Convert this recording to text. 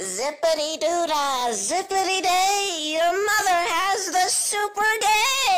Zippity doo dah, zippity day, your mother has the super day.